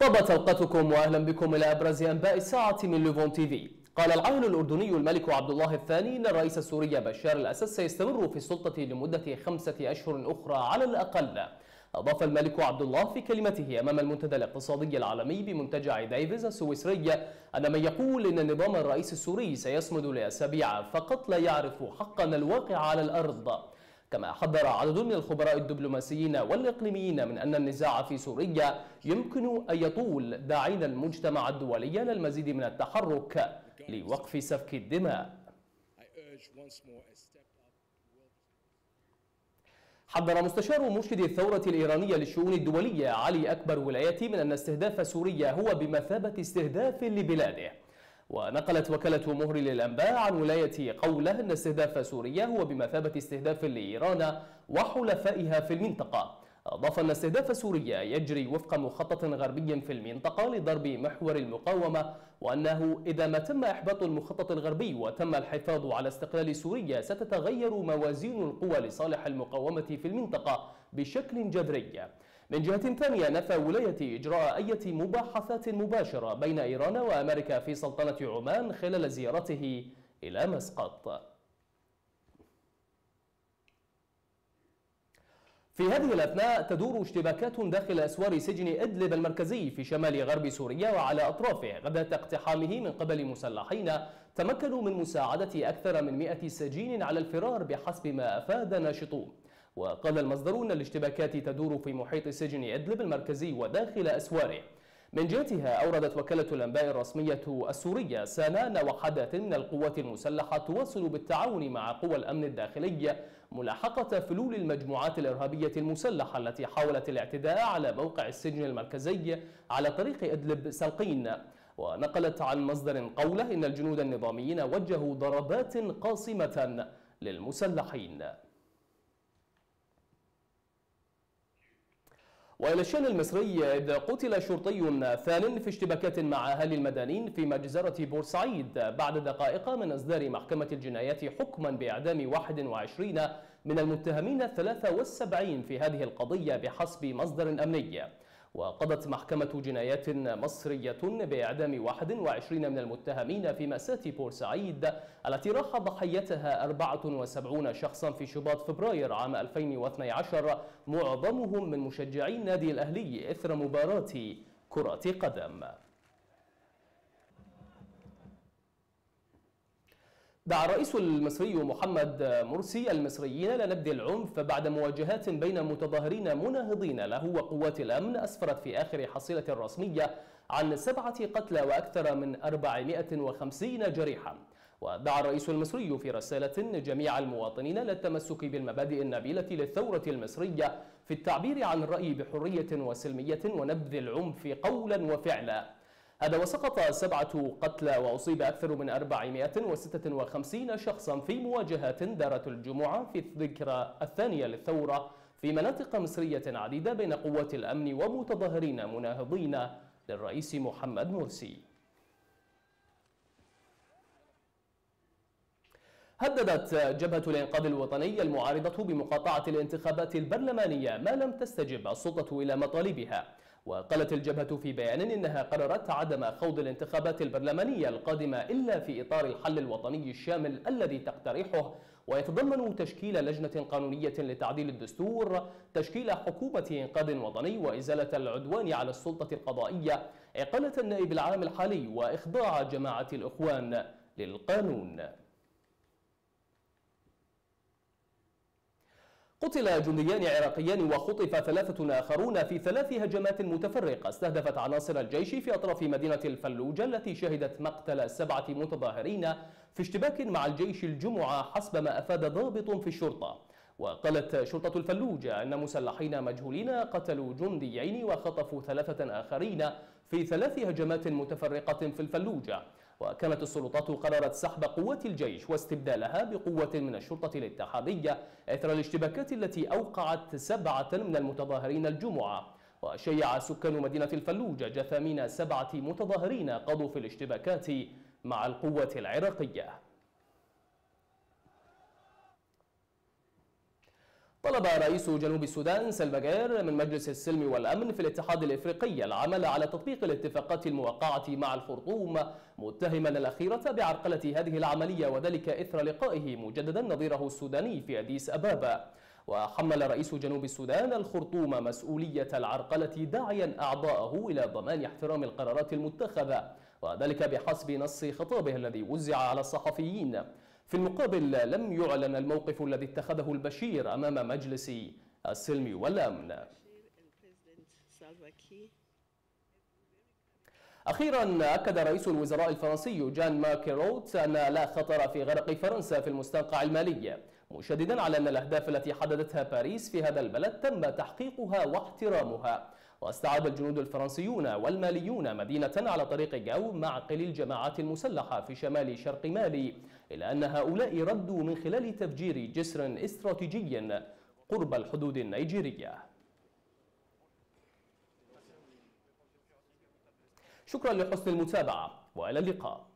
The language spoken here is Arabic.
طابت اوقاتكم واهلا بكم إلى أبرز أنباء الساعة من Levant TV. قال العاهل الأردني الملك عبد الله الثاني إن الرئيس السوري بشار الأسد سيستمر في السلطة لمدة خمسة أشهر أخرى على الأقل. أضاف الملك عبد الله في كلمته أمام المنتدى الاقتصادي العالمي بمنتجع دافوس السويسري أن من يقول إن النظام الرئيس السوري سيصمد لأسابيع فقط لا يعرف حقا الواقع على الأرض كما حذر عدد من الخبراء الدبلوماسيين والإقليميين من أن النزاع في سوريا يمكن أن يطول داعين المجتمع الدولي للمزيد من التحرك لوقف سفك الدماء. حذر مستشار مرشد الثورة الإيرانية للشؤون الدولية علي أكبر ولايتي من أن استهداف سوريا هو بمثابة استهداف لبلاده. ونقلت وكالة مهر للأنباء عن ولاية قولة أن استهداف سوريا هو بمثابة استهداف لإيران وحلفائها في المنطقة. أضاف أن استهداف سوريا يجري وفق مخطط غربي في المنطقة لضرب محور المقاومة وأنه إذا ما تم إحباط المخطط الغربي وتم الحفاظ على استقلال سوريا ستتغير موازين القوى لصالح المقاومة في المنطقة بشكل جذري. من جهة ثانية نفى ولاية إجراء أي مباحثات مباشرة بين إيران وأمريكا في سلطنة عمان خلال زيارته إلى مسقط. في هذه الأثناء تدور اشتباكات داخل أسوار سجن إدلب المركزي في شمال غرب سوريا وعلى أطرافه. غداة اقتحامه من قبل مسلحين تمكنوا من مساعدة أكثر من 100 سجين على الفرار بحسب ما أفاد ناشطون. وقال المصدرون الاشتباكات تدور في محيط سجن إدلب المركزي وداخل أسواره. من جهتها أوردت وكالة الأنباء الرسمية السورية سنان وحدات من القوات المسلحة تواصل بالتعاون مع قوى الأمن الداخلي ملاحقة فلول المجموعات الإرهابية المسلحة التي حاولت الاعتداء على موقع السجن المركزي على طريق إدلب سلقين. ونقلت عن مصدر قوله إن الجنود النظاميين وجهوا ضربات قاصمة للمسلحين. وإلى الشأن المصري إذ قتل شرطي ثان في اشتباكات مع أهالي المدنيين في مجزرة بورسعيد بعد دقائق من إصدار محكمة الجنايات حكما بإعدام 21 من المتهمين 73 في هذه القضية بحسب مصدر أمني. وقضت محكمة جنايات مصرية بإعدام 21 من المتهمين في مأساة بورسعيد التي راح ضحيتها 74 شخصا في شباط فبراير عام 2012 معظمهم من مشجعي النادي الأهلي إثر مباراة كرة قدم. دعا الرئيس المصري محمد مرسي المصريين لنبذ العنف بعد مواجهات بين متظاهرين مناهضين له وقوات الأمن أسفرت في آخر حصيلة رسمية عن سبعة قتلى وأكثر من 450 جريحا. ودعا الرئيس المصري في رسالة جميع المواطنين للتمسك بالمبادئ النبيلة للثورة المصرية في التعبير عن الرأي بحرية وسلمية ونبذ العنف قولا وفعلا. هذا وسقط سبعة قتلى وأصيب أكثر من 456 شخصا في مواجهات دارت الجمعة في الذكرى الثانية للثورة في مناطق مصرية عديدة بين قوات الأمن ومتظاهرين مناهضين للرئيس محمد مرسي. هددت جبهة الإنقاذ الوطني المعارضة بمقاطعة الانتخابات البرلمانية ما لم تستجب السلطة إلى مطالبها. وقالت الجبهة في بيان إنها قررت عدم خوض الانتخابات البرلمانية القادمة إلا في إطار الحل الوطني الشامل الذي تقترحه ويتضمن تشكيل لجنة قانونية لتعديل الدستور تشكيل حكومة إنقاذ وطني وإزالة العدوان على السلطة القضائية إقالة النائب العام الحالي وإخضاع جماعة الإخوان للقانون. قتل جنديان عراقيان وخطف ثلاثة آخرون في ثلاث هجمات متفرقة. استهدفت عناصر الجيش في أطراف مدينة الفلوجة التي شهدت مقتل سبعة متظاهرين في اشتباك مع الجيش الجمعة حسب ما أفاد ضابط في الشرطة. وقالت شرطة الفلوجة أن مسلحين مجهولين قتلوا جنديين وخطفوا ثلاثة آخرين في ثلاث هجمات متفرقة في الفلوجة. وكانت السلطات قررت سحب قوات الجيش واستبدالها بقوة من الشرطة الاتحادية إثر الاشتباكات التي أوقعت سبعة من المتظاهرين الجمعة. وشيع سكان مدينة الفلوجة جثامين سبعة متظاهرين قضوا في الاشتباكات مع القوات العراقية. طلب رئيس جنوب السودان سلفا من مجلس السلم والأمن في الاتحاد الإفريقي العمل على تطبيق الاتفاقات الموقعة مع الخرطوم متهما الأخيرة بعرقلة هذه العملية وذلك إثر لقائه مجددا نظيره السوداني في أديس أبابا. وحمل رئيس جنوب السودان الخرطوم مسؤولية العرقلة داعيا أعضاءه إلى ضمان احترام القرارات المتخذة وذلك بحسب نص خطابه الذي وزع على الصحفيين. في المقابل لم يعلن الموقف الذي اتخذه البشير أمام مجلس السلم والأمن. أخيرا أكد رئيس الوزراء الفرنسي جان مارك ايرو أن لا خطر في غرق فرنسا في المستنقع المالي مشددا على أن الأهداف التي حددتها باريس في هذا البلد تم تحقيقها واحترامها. واستعاد الجنود الفرنسيون والماليون مدينة على طريق غاو معقل الجماعات المسلحة في شمال شرق مالي إلى أن هؤلاء ردوا من خلال تفجير جسر استراتيجي قرب الحدود النيجيرية. شكرا لحسن المتابعة وإلى اللقاء.